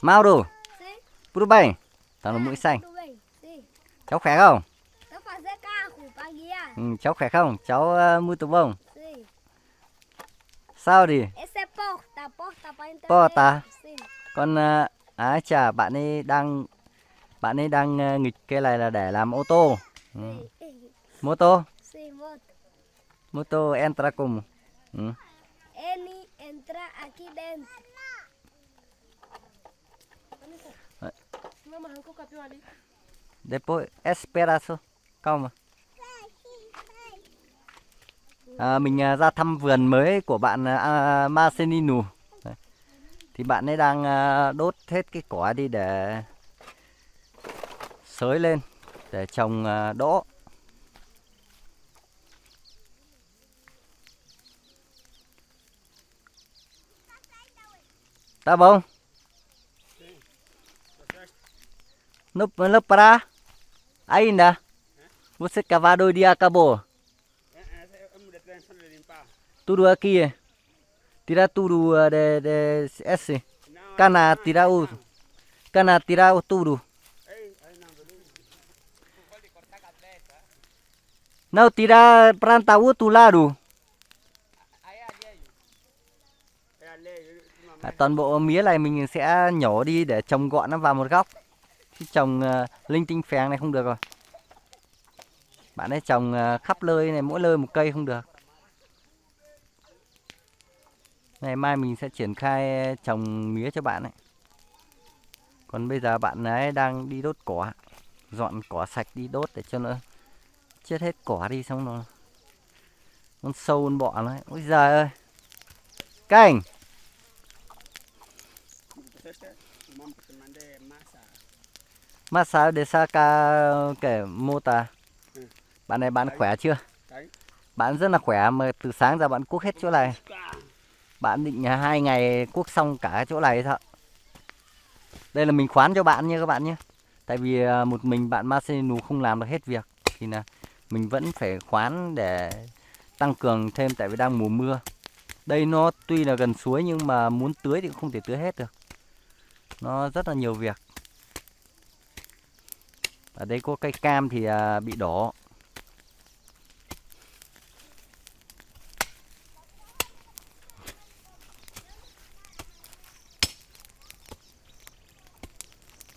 Mauro, Sí, tudo bem? Tá no mũi xanh. Cháu khỏe không? Guiar. Ừ, cháu khỏe không? Cháu uh, muito bom. Sí. Sao đi? Esse é porta, entrar. Con uh, à chà bạn ấy đang bạn ấy đang uh, nghịch cái này là để làm ô tô. Ừ. Mô tô, moto. mô tô entra como? Ừ. Ele entra aqui dentro. Depois espera só. Calma. À, mình à, ra thăm vườn mới của bạn à, à Marcelino. Thì bạn ấy đang à, đốt hết cái cỏ đi để sới lên để trồng à, đỗ. Tá bom? No, no para ainda. Você cavado dia acabou. Tudo aqui. Tira tudo eh, de, ờ, de esse. Cana tira o. Cana tira o tudo. Não, tira planta outro lado. À, toàn bộ mía này mình sẽ nhổ đi để trồng gọn nó vào một góc. Chứ trồng ờ, linh tinh phèn này không được rồi. Bạn ấy trồng ờ, khắp lơi này, mỗi lơi một cây không được. Ngày mai mình sẽ triển khai trồng mía cho bạn ấy. Còn bây giờ bạn ấy đang đi đốt cỏ. Dọn cỏ sạch đi đốt để cho nó chết hết cỏ đi xong nó con sâu con bọ nó ấy. Ôi giời ơi. Cành. Masa Desaka kể mô tả. Bạn này bạn khỏe chưa? Đấy. Bạn rất là khỏe mà từ sáng giờ bạn cuốc hết chỗ này. Bạn định hai ngày cuốc xong cả chỗ này thôi. Đây là mình khoán cho bạn nha các bạn nhé. Tại vì à, một mình bạn Marcelino không làm được hết việc thì là mình vẫn phải khoán để tăng cường thêm tại vì đang mùa mưa. Đây nó tuy là gần suối nhưng mà muốn tưới thì cũng không thể tưới hết được. Nó rất là nhiều việc. Ở đây có cây cam thì à, bị đổ.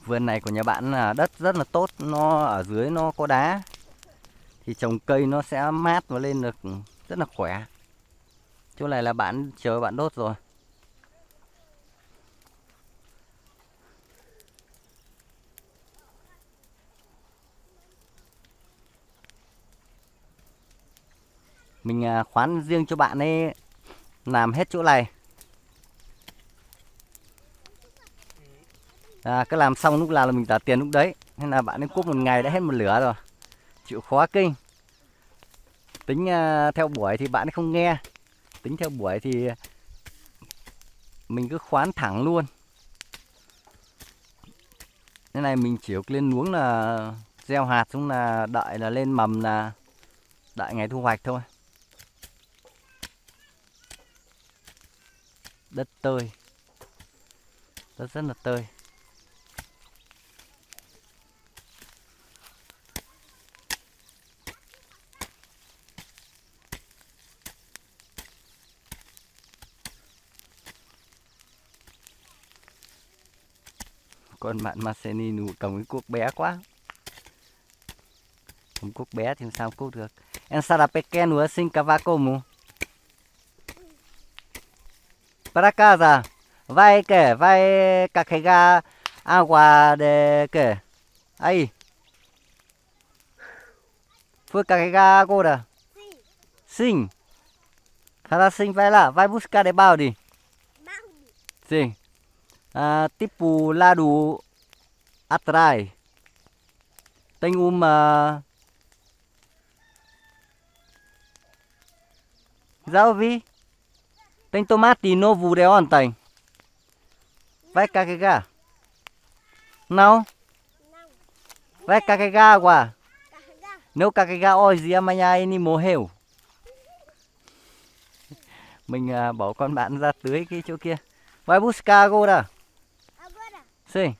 Vườn này của nhà bạn là đất rất là tốt, nó ở dưới nó có đá. Thì trồng cây nó sẽ mát và lên được rất là khỏe. Chỗ này là bạn chờ bạn đốt rồi. Mình à, khoán riêng cho bạn ấy làm hết chỗ này. À, cứ làm xong lúc nào là mình trả tiền lúc đấy. Nên là bạn ấy cúp một ngày đã hết một lửa rồi. Chịu khó kinh. Tính à, theo buổi thì bạn ấy không nghe. Tính theo buổi thì mình cứ khoán thẳng luôn. Thế này mình chỉ lên nuống là gieo hạt xuống là đợi là lên mầm là đợi ngày thu hoạch thôi. Đất tơi. Đất rất là tơi. Con bạn Marcelino cầm cái cuốc bé quá. Cầm cuốc bé thì làm sao cuốc được. Em sarà pequeno assim cavaco mu Para casa. Vai que? Vai carregar água de que? Aí. Foi carregar agora? Sim. Fala assim, vai lá. Vai buscar de balde. Balde. Sim. Ah, à, tipo lado atrás. Tem uma. Já à, ouvi. Tên tomate vu de on tay. Vai carregar? Não? Não. Vai carregar água. Carregar. Nếu carregar hoje, amanhã ele morreu. Mình à, bỏ con bạn ra tưới cái chỗ kia. Vai buscar agora. Agora. Sim.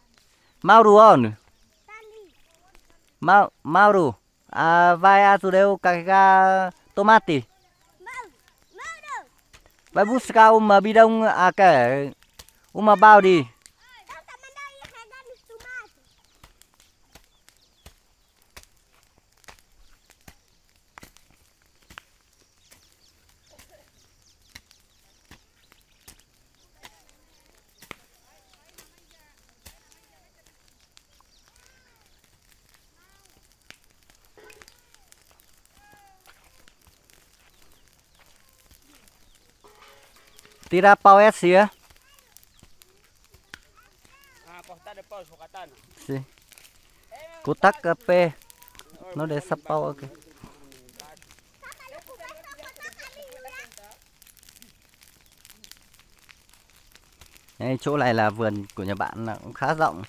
Mauro onde? Tá ali. Ma Mauro, ah, à, vai à, ajudar eu carregar tomate. Mau. Mau mà Vai buscar uma bidão, ah, mà uma balde. Đâu tá mandando ir carregar nos tomates. Tira pau é assim, é? Ah, cortar depois com katana. Sim. Kutak pe. Nó để sắp pau ok. Đây, chỗ này là vườn của nhà bạn là cũng khá rộng.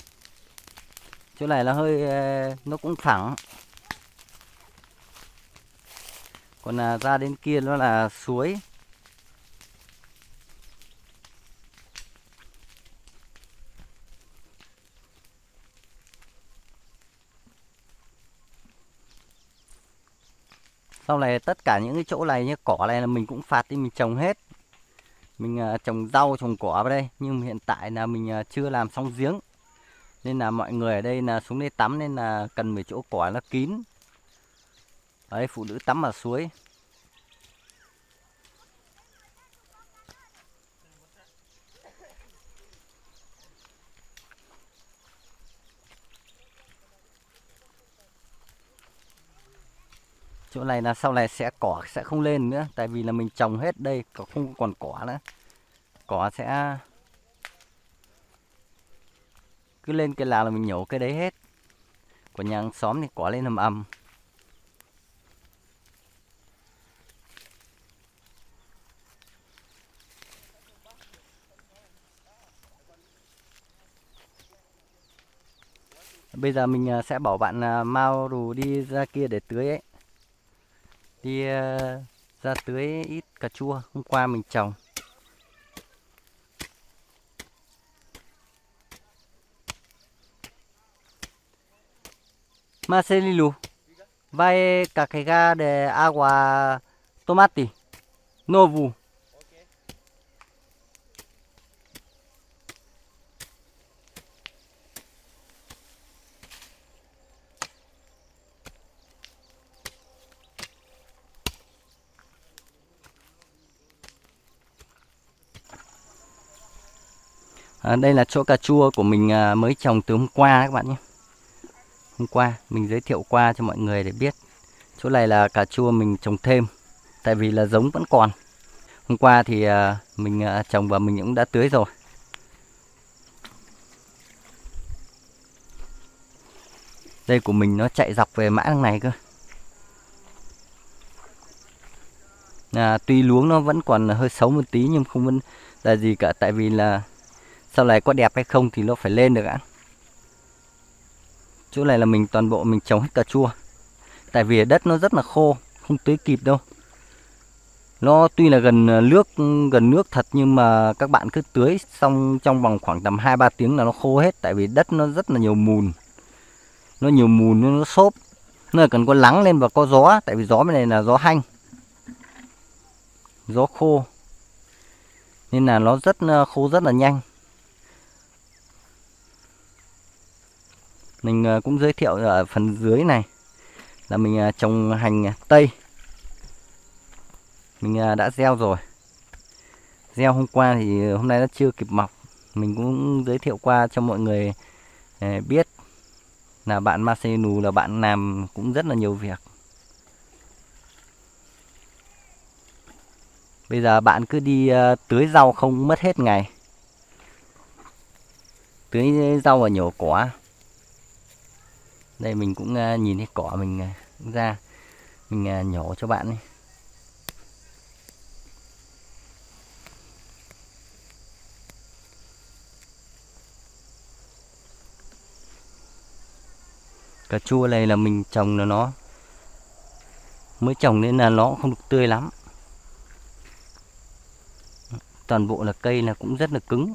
Chỗ này là hơi ờ, nó cũng phẳng. Còn là ra đến kia nó là suối. Sau này tất cả những cái chỗ này như cỏ này là mình cũng phạt đi mình trồng hết. Mình uh, trồng rau trồng cỏ vào đây nhưng hiện tại là mình uh, chưa làm xong giếng. Nên là mọi người ở đây là xuống đây tắm nên là cần một chỗ cỏ nó kín. Đấy phụ nữ tắm ở suối. Chỗ này là sau này sẽ cỏ sẽ không lên nữa, tại vì là mình trồng hết đây, có không còn cỏ nữa. Cỏ sẽ cứ lên cái nào là mình nhổ cái đấy hết. Của nhà hàng xóm thì cỏ lên ầm ầm. Bây giờ mình à, sẽ bảo bạn à, mau rù đi ra kia để tưới ấy đi ờ, ra tưới ít cà chua hôm qua mình trồng Marcelino, vai carregar de agua tomate novo. À, đây là chỗ cà chua của mình à, mới trồng từ hôm qua các bạn nhé. Hôm qua mình giới thiệu qua cho mọi người để biết. Chỗ này là cà chua mình trồng thêm. Tại vì là giống vẫn còn. Hôm qua thì à, mình à, trồng và mình cũng đã tưới rồi. Đây của mình nó chạy dọc về mã này cơ. À, tuy luống nó vẫn còn hơi xấu một tí nhưng không vấn là gì cả tại vì là sau này có đẹp hay không thì nó phải lên được ạ chỗ này là mình toàn bộ mình trồng hết cà chua tại vì đất nó rất là khô, không tưới kịp đâu nó tuy là gần à, nước gần nước thật nhưng mà các bạn cứ tưới xong trong vòng khoảng tầm 2 3 tiếng là nó khô hết tại vì đất nó rất là nhiều mùn. Nó nhiều mùn, nó xốp. Nó cần có lắng lên và có gió tại vì gió bên này là gió hanh. Gió khô. Nên là nó rất à, khô rất là nhanh. Mình ờ, cũng giới thiệu ở phần dưới này là mình ờ, trồng hành tây. Mình ờ, đã gieo rồi. Gieo hôm qua thì hôm nay nó chưa kịp mọc. Mình cũng giới thiệu qua cho mọi người biết là bạn Masenu là bạn làm cũng rất là nhiều việc. Bây giờ bạn cứ đi tưới rau không mất hết ngày. Tưới rau và nhổ cỏ đây mình cũng à, nhìn thấy cỏ mình à, ra, mình à, nhổ cho bạn đi. Cà chua này là mình trồng là nó mới trồng nên là nó không được tươi lắm. Toàn bộ là cây là cũng rất là cứng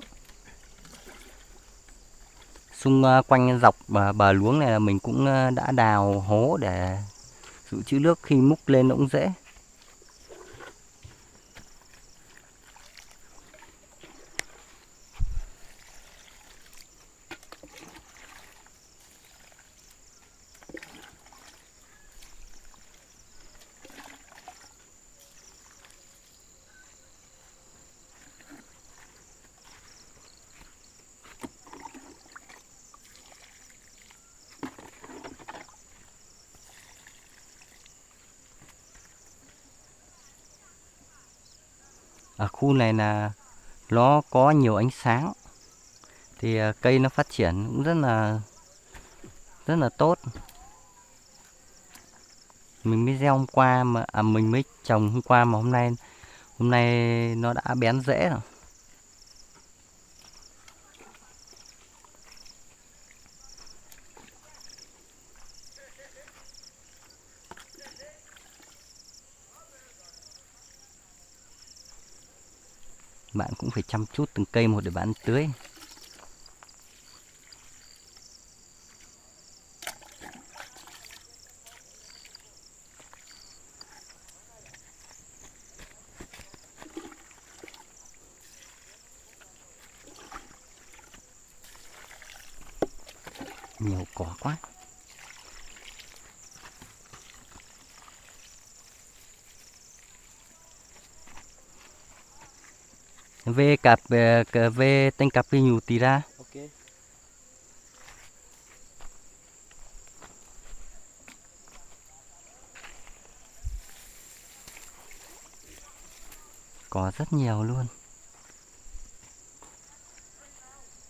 xung ờ, quanh dọc bờ, bờ luống này là mình cũng ờ, đã đào hố để dự trữ nước khi múc lên nó cũng ở khu này là nó có nhiều ánh sáng. Thì à, cây nó phát triển cũng rất là rất là tốt. Mình mới gieo hôm qua mà à, mình mới trồng hôm qua mà hôm nay hôm nay nó đã bén rễ rồi. Bạn cũng phải chăm chút từng cây một để bạn tưới nhiều cỏ quá về cặp về về tên cặp vi nhủ tí ra. Ok. có rất nhiều luôn.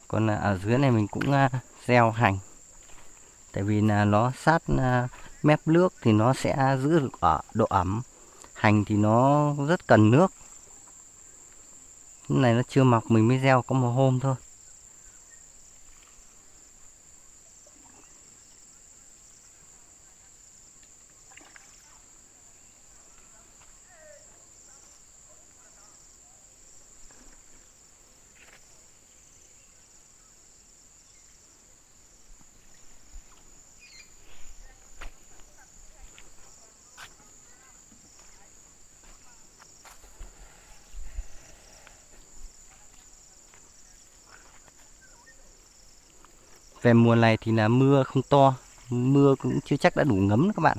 Còn à, ở dưới này mình cũng à, gieo hành. Tại vì là nó sát à, mép nước thì nó sẽ giữ được ở độ ẩm. Hành thì nó rất cần nước này nó chưa mọc mình mới gieo có một hôm thôi. Về mùa này thì là mưa không to, mưa cũng chưa chắc đã đủ ngấm các bạn.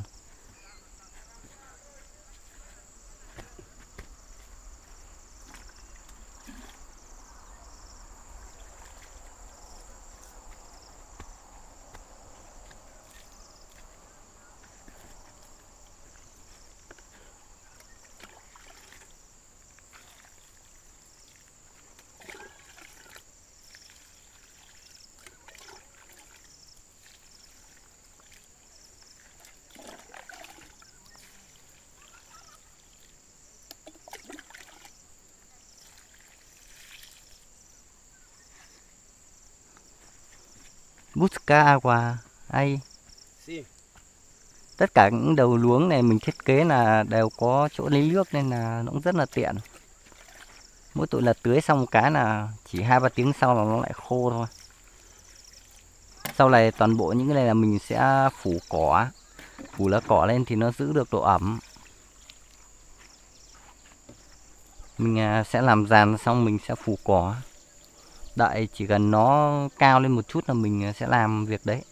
Busca agua ai Sí. tất cả những đầu luống này mình thiết kế là đều có chỗ lấy nước nên là nó cũng rất là tiện. Mỗi tội là tưới xong cái là chỉ hai ba tiếng sau là nó lại khô thôi. Sau này toàn bộ những cái này là mình sẽ phủ cỏ phủ lá cỏ lên thì nó giữ được độ ẩm. Mình à, sẽ làm giàn xong mình sẽ phủ cỏ đợi chỉ cần nó cao lên một chút là mình sẽ làm việc đấy.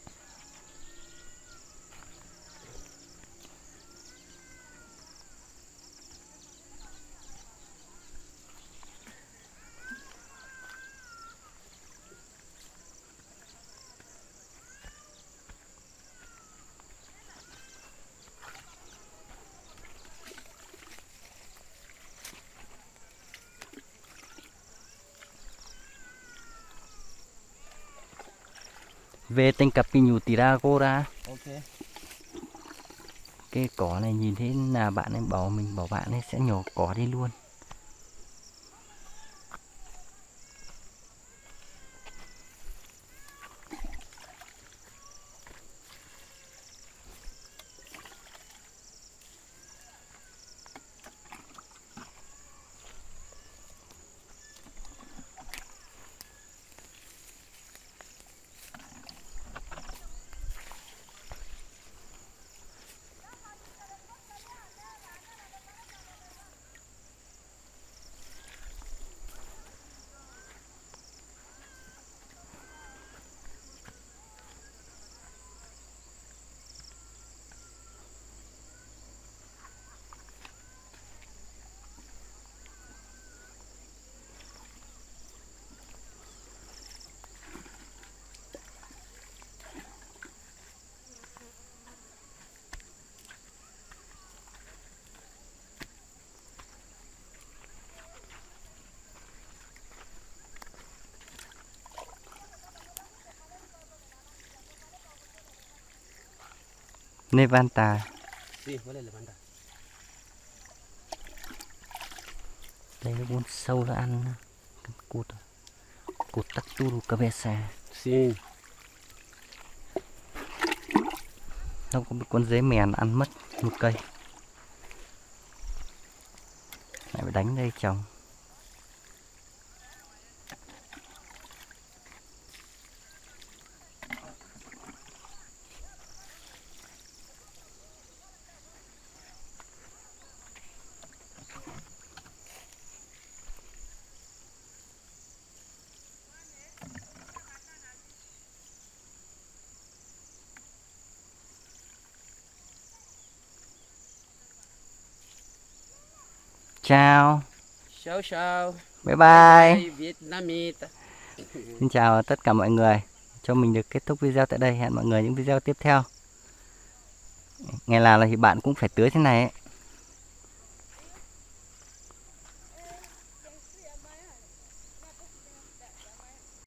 Về tên Capinho Tiragora Ok. cái cỏ này nhìn thấy là bạn ấy? Bảo mình bảo bạn ấy sẽ nhổ cỏ đi luôn Nevanta Si, boleh lah bandar. đây nó buôn sâu nó ăn con cụt à. cụt tắc tu xà Si. nó có một con dế mèn ăn mất một cây lại phải đánh đây trồng chào Ciao ciao. bye bye Vietnamese. Xin chào tất cả mọi người. Cho mình được kết thúc video tại đây. Hẹn mọi người những video tiếp theo. Ngày nào là thì bạn cũng phải tưới thế này ấy.